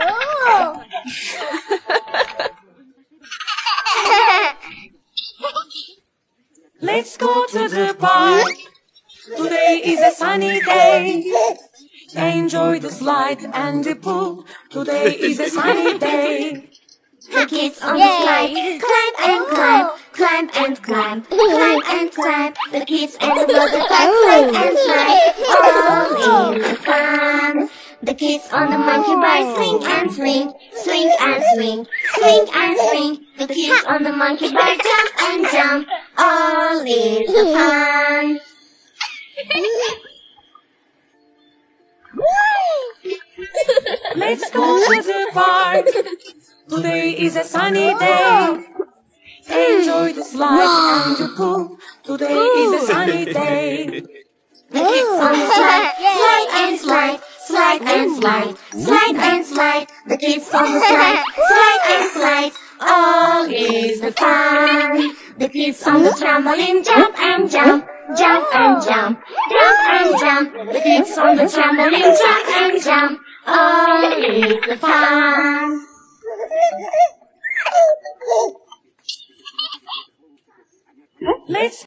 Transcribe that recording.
Oh. Let's go to the park. Today is a sunny day. Enjoy the slide and the pool. Today is a sunny day. The kids on the slide climb and climb, climb and climb, climb and climb. The kids and the butterfly slide and slide, The kids on the monkey bar swing and swing, swing and swing, swing and swing. The kids on the monkey bar jump and jump, all is the fun. Let's go to the park. Today is a sunny day. Enjoy the slide and the pool. Today is a sunny day. The kids on the slide, slide and slide, slide and slide. The kids on the slide, slide and slide. All is the fun. The kids on the trampoline jump and jump, jump and jump, jump and jump. The kids on the trampoline jump and jump. All is the fun. Let's